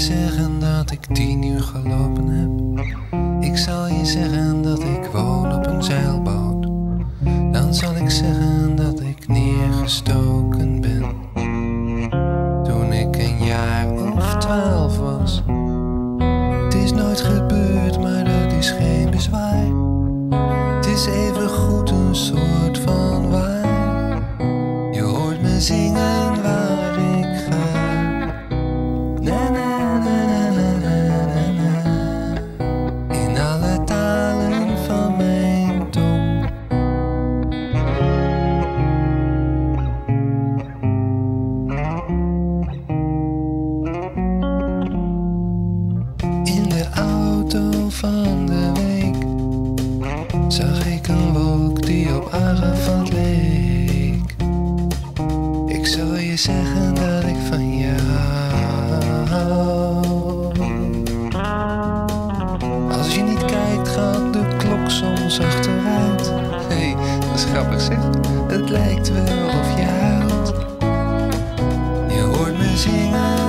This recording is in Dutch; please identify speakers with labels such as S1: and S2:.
S1: zeggen dat ik tien uur gelopen heb. Ik zal je zeggen dat ik woon op een zeilboot. Dan zal ik zeggen dat ik neergestoken ben. Toen ik een jaar of twaalf was. Van de week zag ik een wolk die op Arafat leek. Ik zal je zeggen dat ik van je hou. Als je niet kijkt, gaat de klok soms achteruit. Hé, hey, dat is grappig zeg. Het lijkt wel of je huilt. Je hoort me zingen